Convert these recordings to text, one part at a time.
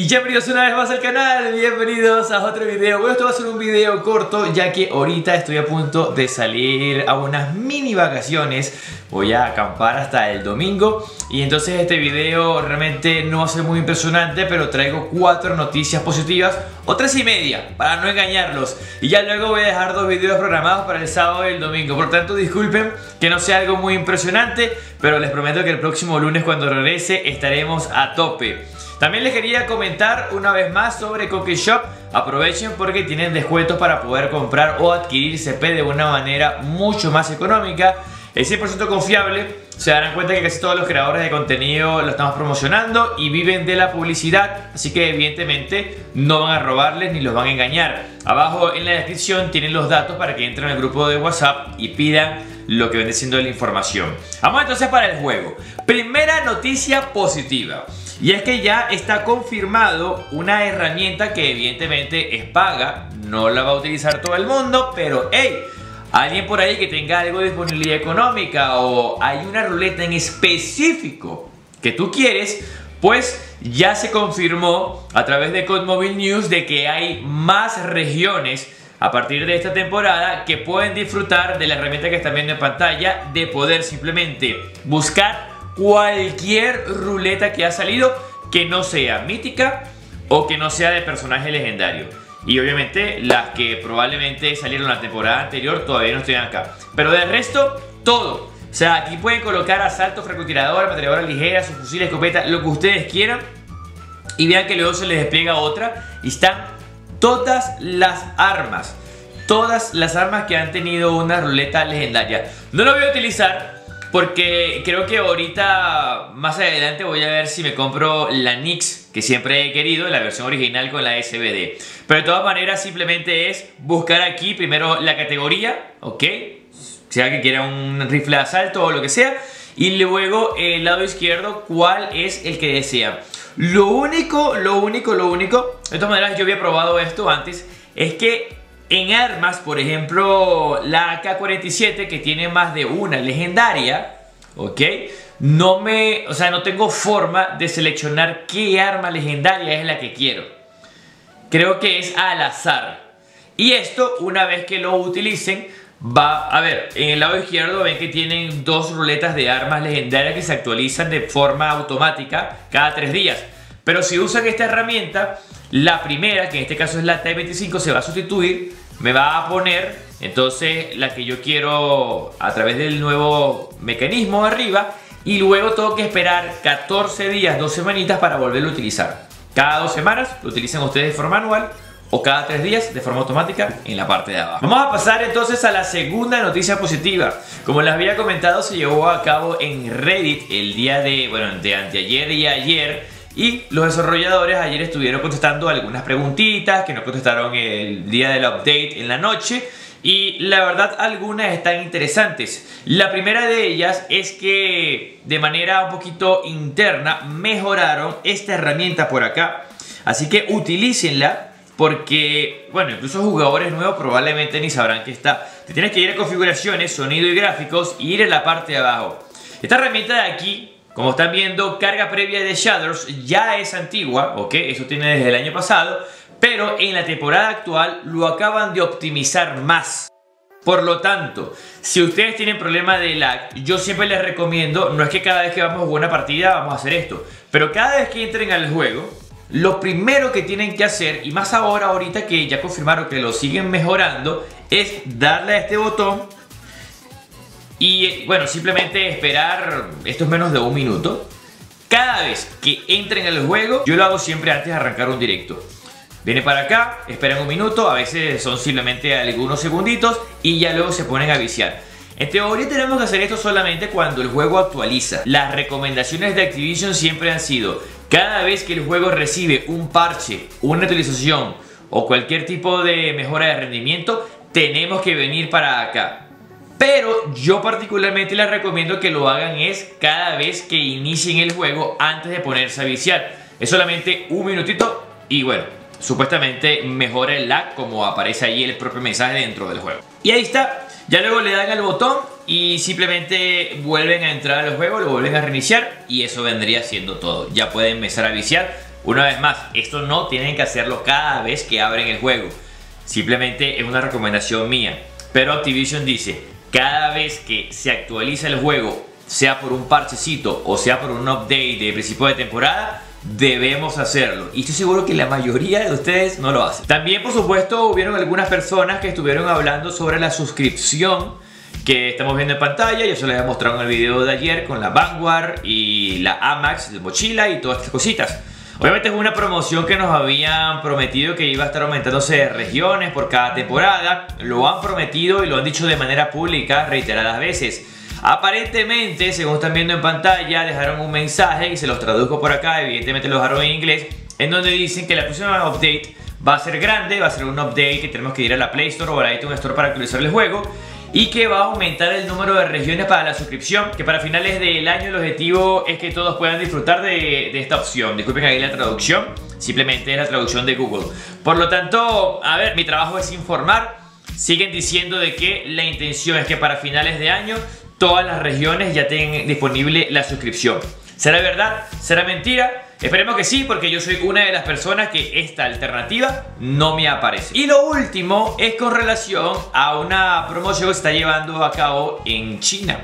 Y bienvenidos una vez más al canal, bienvenidos a otro video. Bueno, esto va a ser un video corto ya que ahorita estoy a punto de salir a unas mini vacaciones. Voy a acampar hasta el domingo Y entonces este video realmente no va a ser muy impresionante Pero traigo cuatro noticias positivas O tres y media, para no engañarlos. Y ya luego voy a dejar dos videos programados para el sábado y el domingo. Por tanto disculpen que no sea algo muy impresionante Pero les prometo que el próximo lunes cuando regrese estaremos a tope también les quería comentar una vez más sobre Cookie Shop. Aprovechen porque tienen descuentos para poder comprar o adquirir CP de una manera mucho más económica. Es 100% confiable. Se darán cuenta que casi todos los creadores de contenido lo estamos promocionando y viven de la publicidad. Así que evidentemente no van a robarles ni los van a engañar. Abajo en la descripción tienen los datos para que entren al grupo de WhatsApp y pidan lo que viene siendo la información. Vamos entonces para el juego. Primera noticia positiva. Y es que ya está confirmado una herramienta que evidentemente es paga, no la va a utilizar todo el mundo, pero hey, alguien por ahí que tenga algo de disponibilidad económica o hay una ruleta en específico que tú quieres, pues ya se confirmó a través de Codmobile News de que hay más regiones a partir de esta temporada que pueden disfrutar de la herramienta que están viendo en pantalla de poder simplemente buscar cualquier ruleta que ha salido que no sea mítica o que no sea de personaje legendario. Y obviamente las que probablemente salieron la temporada anterior todavía no están acá. Pero del resto, todo. O sea, aquí pueden colocar asalto, francotirador, ametralladora ligera, sus fusiles, escopeta, lo que ustedes quieran. Y vean que luego se les despliega otra. Y están todas las armas. Todas las armas que han tenido una ruleta legendaria. No lo voy a utilizar porque creo que ahorita, más adelante, voy a ver si me compro la Nix, que siempre he querido, la versión original con la SBD. Pero de todas maneras, simplemente es buscar aquí primero la categoría, ¿ok? Sea que quiera un rifle de asalto o lo que sea. Y luego el lado izquierdo, cuál es el que desea. Lo único, lo único, lo único, de todas maneras yo había probado esto antes, es que en armas, por ejemplo, la AK-47 que tiene más de una legendaria, ¿ok? No me, o sea, no tengo forma de seleccionar qué arma legendaria es la que quiero. Creo que es al azar. Y esto, una vez que lo utilicen, va, a ver, en el lado izquierdo ven que tienen dos ruletas de armas legendarias que se actualizan de forma automática cada tres días. Pero si usan esta herramienta, la primera, que en este caso es la T25, se va a sustituir me va a poner entonces la que yo quiero a través del nuevo mecanismo arriba y luego tengo que esperar 14 días, dos semanitas para volverlo a utilizar. Cada dos semanas lo utilizan ustedes de forma manual o cada tres días de forma automática en la parte de abajo. Vamos a pasar entonces a la segunda noticia positiva. Como les había comentado, se llevó a cabo en Reddit el día de, bueno, de anteayer y ayer y los desarrolladores ayer estuvieron contestando algunas preguntitas que no contestaron el día del update en la noche. Y la verdad algunas están interesantes. La primera de ellas es que de manera un poquito interna mejoraron esta herramienta por acá. Así que utilícenla porque, bueno, incluso jugadores nuevos probablemente ni sabrán que está. Te tienes que ir a configuraciones, sonido y gráficos y ir en la parte de abajo. Esta herramienta de aquí como están viendo, carga previa de Shadows ya es antigua, ok, eso tiene desde el año pasado, pero en la temporada actual lo acaban de optimizar más. Por lo tanto, si ustedes tienen problema de lag, yo siempre les recomiendo, no es que cada vez que vamos a una partida vamos a hacer esto, pero cada vez que entren al juego, lo primero que tienen que hacer, y más ahora ahorita que ya confirmaron que lo siguen mejorando, es darle a este botón y bueno, simplemente esperar, esto es menos de un minuto. Cada vez que entren en el juego, yo lo hago siempre antes de arrancar un directo. Viene para acá, esperan un minuto, a veces son simplemente algunos segunditos y ya luego se ponen a viciar. En teoría tenemos que hacer esto solamente cuando el juego actualiza. Las recomendaciones de Activision siempre han sido, cada vez que el juego recibe un parche, una actualización o cualquier tipo de mejora de rendimiento, tenemos que venir para acá. Pero yo particularmente les recomiendo que lo hagan es cada vez que inicien el juego antes de ponerse a viciar. Es solamente un minutito y bueno, supuestamente mejora el lag como aparece ahí el propio mensaje dentro del juego. Y ahí está, ya luego le dan al botón y simplemente vuelven a entrar al juego, lo vuelven a reiniciar y eso vendría siendo todo. Ya pueden empezar a viciar Una vez más, esto no tienen que hacerlo cada vez que abren el juego. Simplemente es una recomendación mía. Pero Activision dice, cada vez que se actualiza el juego, sea por un parchecito o sea por un update de principio de temporada, debemos hacerlo. Y estoy seguro que la mayoría de ustedes no lo hacen. También, por supuesto, hubieron algunas personas que estuvieron hablando sobre la suscripción que estamos viendo en pantalla. Yo se les he mostrado en el video de ayer con la Vanguard y la Amax de mochila y todas estas cositas. Obviamente es una promoción que nos habían prometido que iba a estar aumentándose de regiones por cada temporada. Lo han prometido y lo han dicho de manera pública reiteradas veces. Aparentemente, según están viendo en pantalla, dejaron un mensaje y se los traduzco por acá, evidentemente lo dejaron en inglés, en donde dicen que la próxima update va a ser grande, va a ser un update que tenemos que ir a la Play Store o a la iTunes Store para actualizar el juego y que va a aumentar el número de regiones para la suscripción, que para finales del año el objetivo es que todos puedan disfrutar de, esta opción. Disculpen ahí la traducción, simplemente es la traducción de Google. Por lo tanto, a ver, mi trabajo es informar. Siguen diciendo de que la intención es que para finales de año todas las regiones ya tengan disponible la suscripción. ¿Será verdad? ¿Será mentira? Esperemos que sí, porque yo soy una de las personas que esta alternativa no me aparece. Y lo último es con relación a una promoción que se está llevando a cabo en China.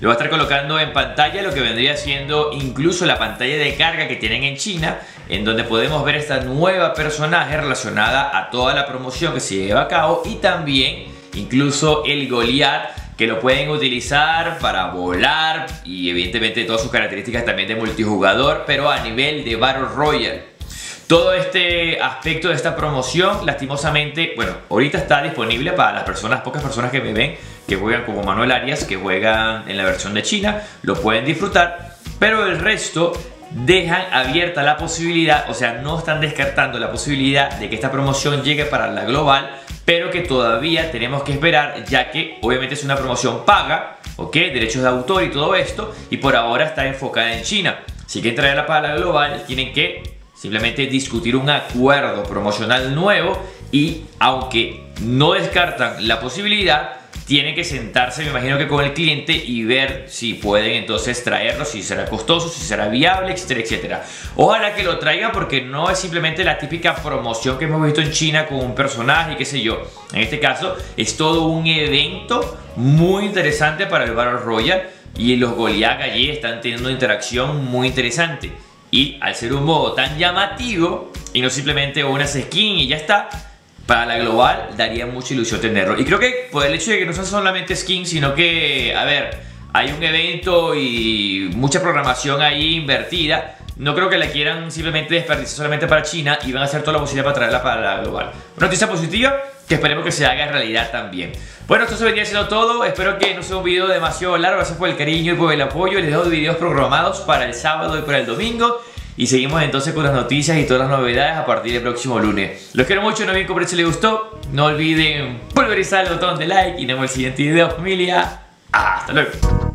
Le voy a estar colocando en pantalla lo que vendría siendo incluso la pantalla de carga que tienen en China, en donde podemos ver esta nueva personaje relacionada a toda la promoción que se lleva a cabo y también incluso el Goliath que lo pueden utilizar para volar y evidentemente todas sus características también de multijugador, pero a nivel de Battle Royale. Todo este aspecto de esta promoción, lastimosamente, bueno, ahorita está disponible para las personas, pocas personas que me ven, que juegan como Manuel Arias, que juegan en la versión de China, lo pueden disfrutar, pero el resto dejan abierta la posibilidad, o sea, no están descartando la posibilidad de que esta promoción llegue para la global, pero que todavía tenemos que esperar, ya que obviamente es una promoción paga, ¿ok? Derechos de autor y todo esto, y por ahora está enfocada en China. Si quieren traerla para la global, tienen que simplemente discutir un acuerdo promocional nuevo y aunque no descartan la posibilidad, tienen que sentarse, me imagino que con el cliente y ver si pueden entonces traerlo, si será costoso, si será viable, etcétera, etcétera. Ojalá que lo traigan porque no es simplemente la típica promoción que hemos visto en China con un personaje, qué sé yo. En este caso es todo un evento muy interesante para el Battle Royale y los Goliath allí están teniendo una interacción muy interesante. Y al ser un modo tan llamativo y no simplemente una skin y ya está, para la global daría mucha ilusión tenerlo. Y creo que por el hecho de que no son solamente skins, sino que, a ver, hay un evento y mucha programación ahí invertida. No creo que la quieran simplemente desperdiciar solamente para China y van a hacer toda la posibilidad para traerla para la global. Noticia positiva que esperemos que se haga realidad también. Bueno, esto se vendría siendo todo. Espero que no sea un video demasiado largo. Gracias por el cariño y por el apoyo. Les dejo videos programados para el sábado y para el domingo. Y seguimos entonces con las noticias y todas las novedades a partir del próximo lunes. Los quiero mucho, no olviden compartir si les gustó. No olviden pulverizar el botón de like y nos vemos en el siguiente video familia. Hasta luego.